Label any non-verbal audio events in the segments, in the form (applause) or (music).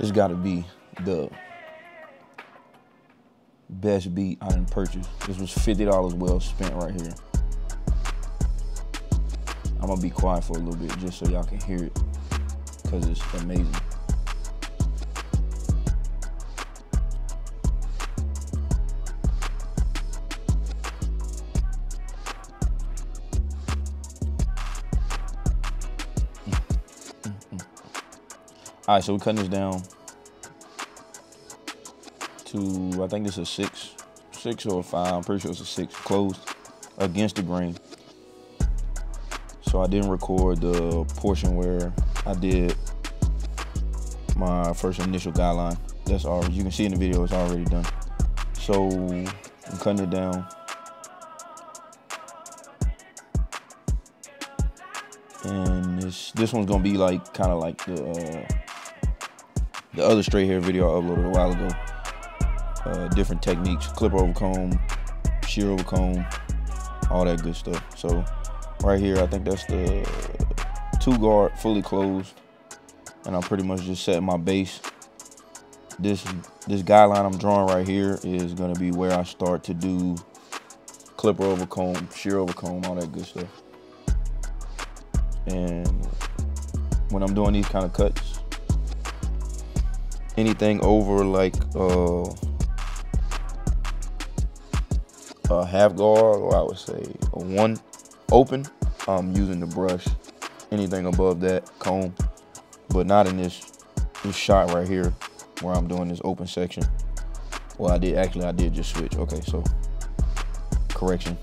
This got to be the best beat I done purchased. This was $50 well spent right here. I'm gonna be quiet for a little bit just so y'all can hear it because it's amazing. All right, so we're cutting this down to I think it's a six, six or a five. I'm pretty sure it's a six closed against the grain. So I didn't record the portion where I did my first initial guideline. That's all you can see in the video. It's already done. So I'm cutting it down. And this this one's gonna be like kind of like the uh, the other straight hair video I uploaded a while ago. Uh, different techniques, clip over comb, shear over comb, all that good stuff. So right here, I think that's the two guard fully closed. And I'm pretty much just setting my base. This this guideline I'm drawing right here is gonna be where I start to do clipper over comb, shear over comb, all that good stuff. And when I'm doing these kind of cuts, anything over like uh, a half guard, or I would say a one open, I'm using the brush. Anything above that, comb, but not in this this shot right here where I'm doing this open section. Well, I did actually, I did just switch. Okay, so correction.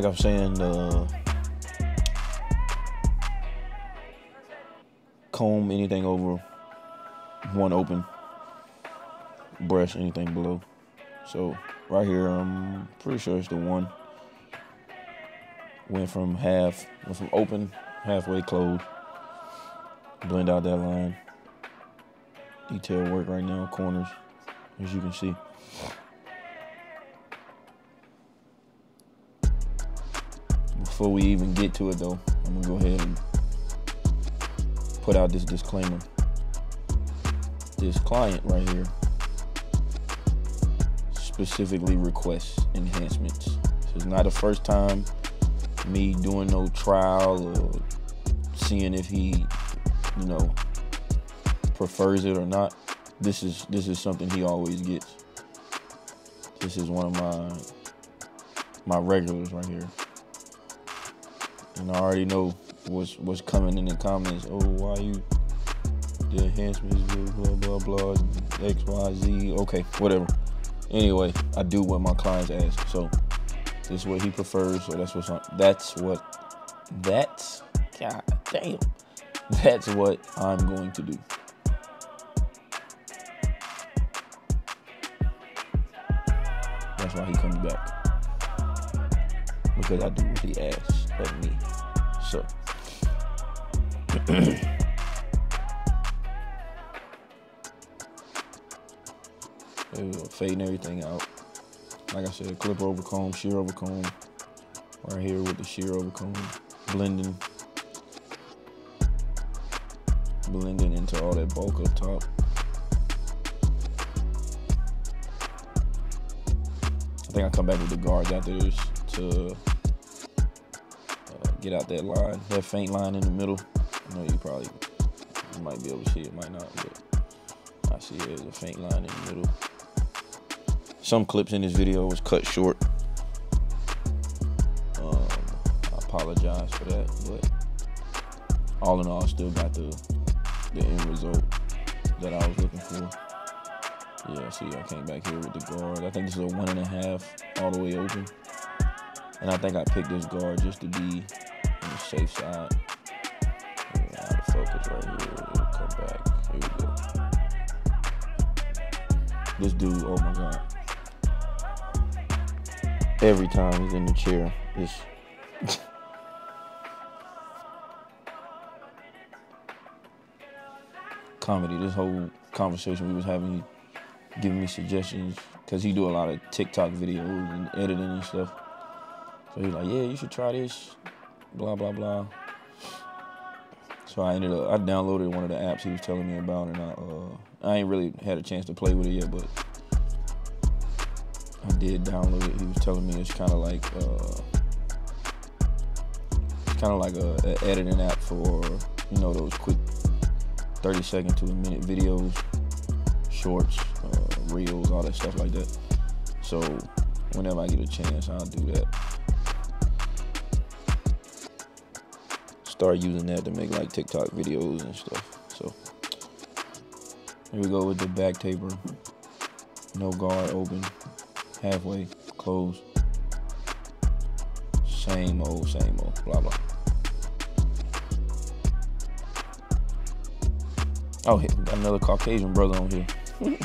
Like I'm saying, uh, comb anything over one open, brush anything below. So right here, I'm pretty sure it's the one. Went from half, went from open, halfway closed. Blend out that line. Detail work right now, corners, as you can see. Before we even get to it though, I'm gonna go ahead and put out this disclaimer. This client right here specifically requests enhancements. This is not the first time me doing no trial or seeing if he, you know, prefers it or not. This is this is something he always gets. This is one of my my regulars right here and I already know what's what's coming in the comments. Oh, why you the enhancements, blah blah blah, X Y Z. Okay, whatever. Anyway, I do what my clients ask, so this is what he prefers. So that's what's on. That's what. That's God damn. That's what I'm going to do. That's why he comes back because I do what he asks of me. So. (coughs) fading everything out. Like I said, clip over comb, shear over comb. Right here with the shear over comb. Blending. Blending into all that bulk up top. I think I come back with the guards after this to get out that line, that faint line in the middle. I know you probably you might be able to see it, might not, but I see it as a faint line in the middle. Some clips in this video was cut short. Um, I apologize for that, but all in all, still got the the end result that I was looking for. Yeah, see, I came back here with the guard. I think this is a one and a half all the way open. And I think I picked this guard just to be side. Yeah, focus right here. It'll come back. Here we go. This dude, oh my god. every time he's in the chair. It's (laughs) comedy. This whole conversation we was having, giving me suggestions because he do a lot of TikTok videos and editing and stuff. So he's like, yeah, you should try this, blah blah blah. So I ended up I downloaded one of the apps he was telling me about, and I uh, I ain't really had a chance to play with it yet, but I did download it. He was telling me it's kind of like uh, kind of like a, a editing app for you know those quick 30 second to a minute videos, shorts, uh, reels, all that stuff like that. So whenever I get a chance, I'll do that. Start using that to make like TikTok videos and stuff. So here we go with the back taper. No guard open, halfway, closed. Same old, same old, blah blah. Oh, another Caucasian brother on here. (laughs)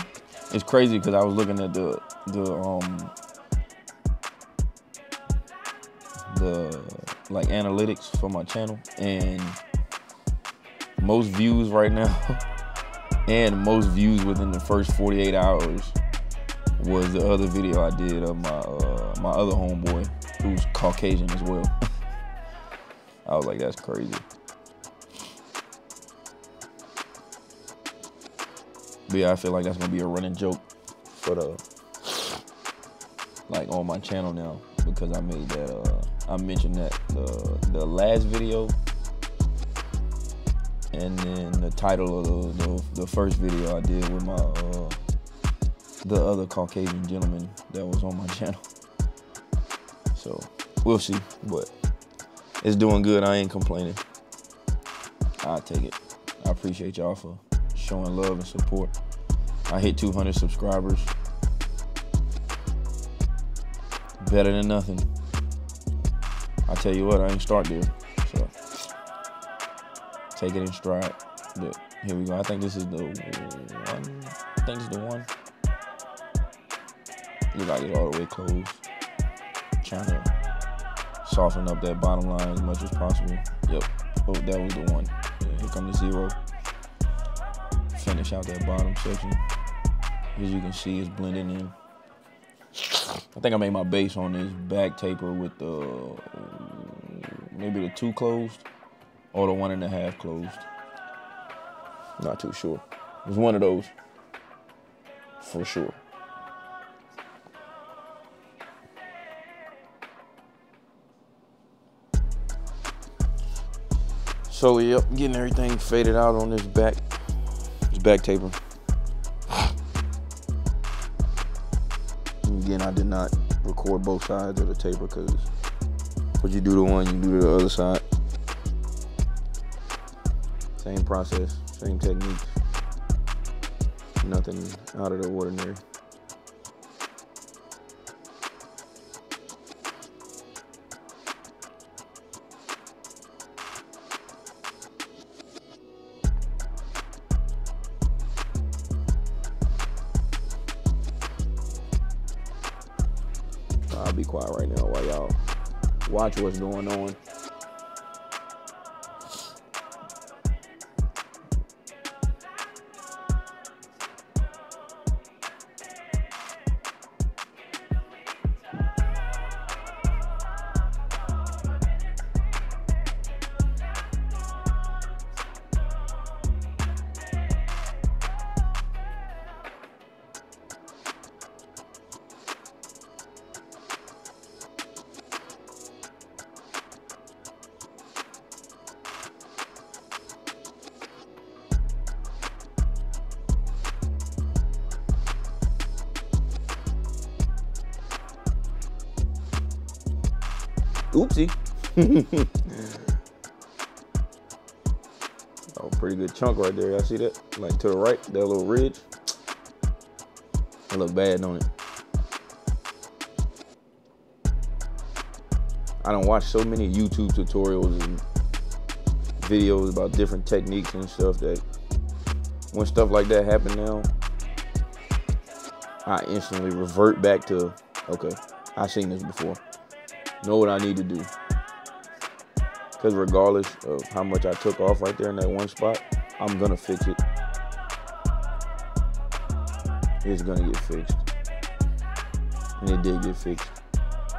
it's crazy because I was looking at the the um the like analytics for my channel and most views right now (laughs) and most views within the first 48 hours was the other video I did of my uh, my other homeboy who's Caucasian as well. (laughs) I was like, that's crazy. But yeah, I feel like that's gonna be a running joke for the like on my channel now because I made that uh I mentioned that the the last video and then the title of the, the, the first video I did with my uh the other Caucasian gentleman that was on my (laughs) channel. So we'll see, but it's doing good. I ain't complaining. I'll take it. I appreciate y'all for showing love and support. I hit 200 subscribers. Better than nothing. I tell you what, I ain't start there. So take it in stride. But here we go. I think this is the one. I think is the one. You got it all the way closed. Trying to soften up that bottom line as much as possible. Yep. Oh, that was the one. Yeah, here come the zero finish out that bottom section. As you can see, it's blending in. I think I made my base on this back taper with the maybe the two closed or the one and a half closed. Not too sure. It was one of those for sure. So yep, getting everything faded out on this back back taper. Again, I did not record both sides of the taper because what you do to one, you do to the other side. Same process, same technique. Nothing out of the ordinary. I'll be quiet right now while y'all watch what's going on. Oopsie. oh, pretty good chunk right there. Y'all see that? Like to the right, that little ridge. It look bad, don't it? I don't watch so many YouTube tutorials and videos about different techniques and stuff that when stuff like that happen now, I instantly revert back to okay, I've seen this before. Know what I need to do. Because regardless of how much I took off right there in that one spot, I'm going to fix it. It's going to get fixed. And it did get fixed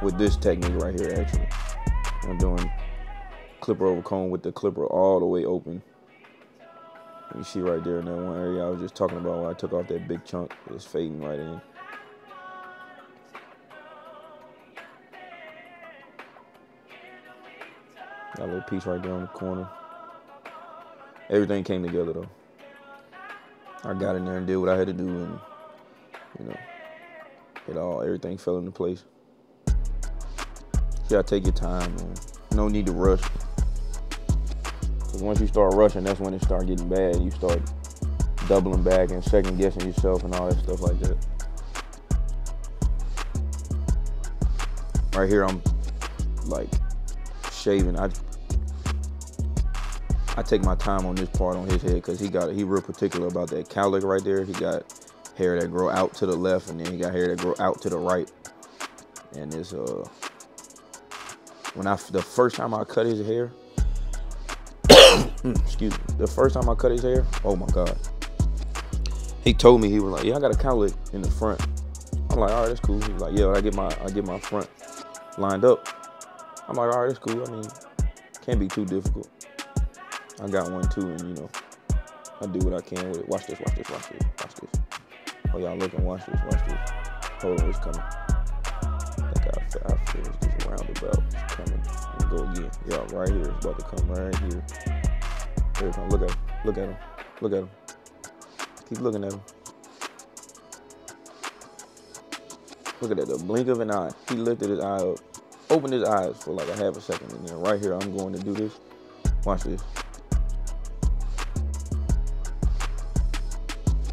with this technique right here, actually. I'm doing clipper over comb with the clipper all the way open. You see right there in that one area I was just talking about when I took off that big chunk. It's fading right in. Got a little piece right there on the corner. Everything came together though. I got in there and did what I had to do and you know it all everything fell into place. You gotta take your time, man. No need to rush. Cause once you start rushing, that's when it start getting bad. You start doubling back and second guessing yourself and all that stuff like that. Right here, I'm like shaving. I I take my time on this part on his head because he got he real particular about that cowlick right there. He got hair that grow out to the left, and then he got hair that grow out to the right. And it's uh when I the first time I cut his hair, (coughs) excuse me, the first time I cut his hair, oh my god, he told me he was like, yeah, I got a cowlick in the front. I'm like, all right, that's cool. He's like, yeah, I get my I get my front lined up. I'm like, all right, that's cool. I mean, can't be too difficult. I got one too, and you know, I do what I can with it. Watch this, watch this, watch this, watch this. Oh, y'all looking, watch this, watch this. Hold on, it's coming. I think I, I finished this roundabout. It's coming. Go again. Yeah, right here. It's about to come right here. Here it comes. Look at him. Look at him. Look at him. Keep looking at him. Look at that. The blink of an eye. He lifted his eye up, opened his eyes for like a half a second, and then right here, I'm going to do this. Watch this.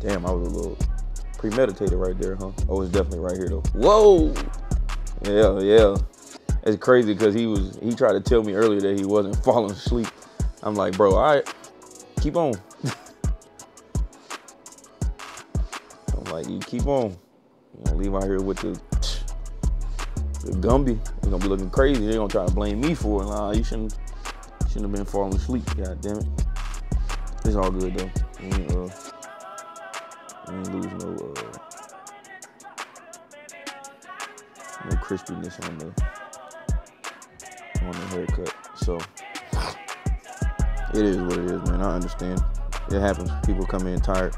Damn, I was a little premeditated right there, huh? Oh, it's definitely right here though. Whoa! Yeah, yeah. It's crazy because he was he tried to tell me earlier that he wasn't (laughs) falling asleep. I'm like, bro, all right, keep on. (laughs) I'm like, you keep on. You know, leave out here with the (sniffs) the Gumby. They're gonna be looking crazy. They're gonna try to blame me for it. Nah, you shouldn't shouldn't have been falling asleep. God damn it. It's all good though. Uh, I ain't lose no uh, no crispiness on the on the haircut. So it is what it is, man. I understand. It happens. People come in tired.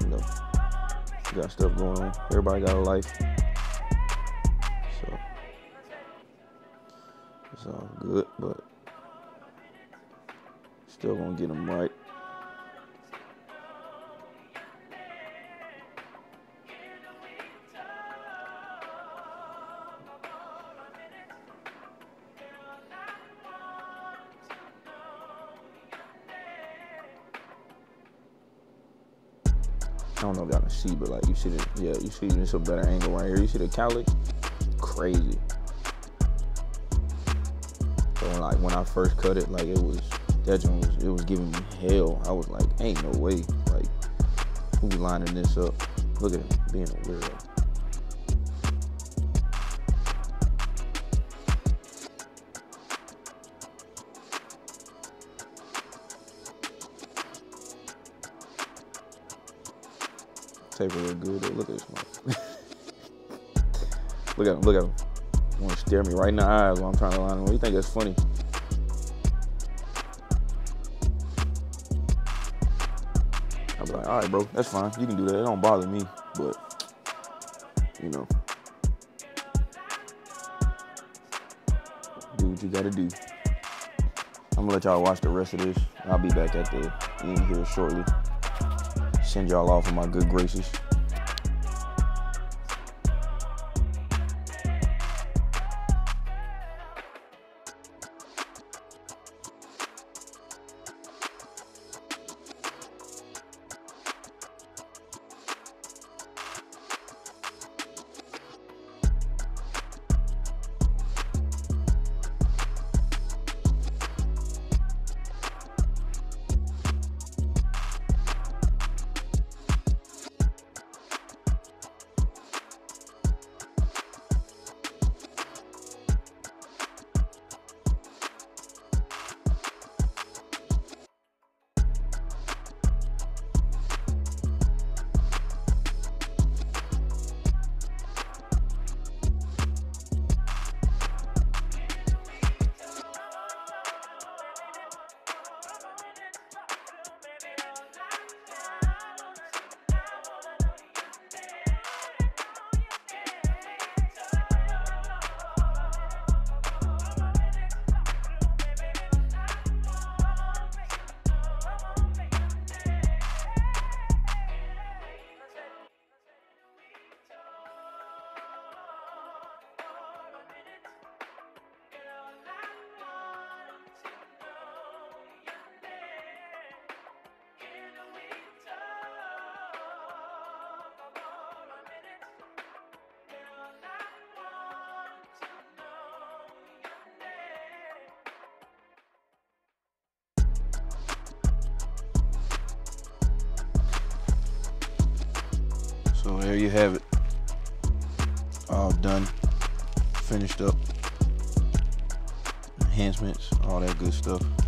You know, you got stuff going on. Everybody got a life. So it's all good, but still gonna get them right. I don't know if y'all can see, but like you see the yeah, you see this a better angle right here. You see the cowlick? Crazy. So like when I first cut it, like it was that joint was it was giving me hell. I was like, ain't no way. Like who lining this up? Look at him being a weirdo. Taper look good. Look at this one. (laughs) look at him. Look at him. To stare me right in the eyes while I'm trying to line him. What you think that's funny? I'll be like, all right, bro, that's fine. You can do that. It don't bother me, but you know, do what you gotta do. I'm gonna let y'all watch the rest of this. I'll be back at the end here shortly send y'all off in my good graces. So there you have it. All done, finished up, enhancements, all that good stuff.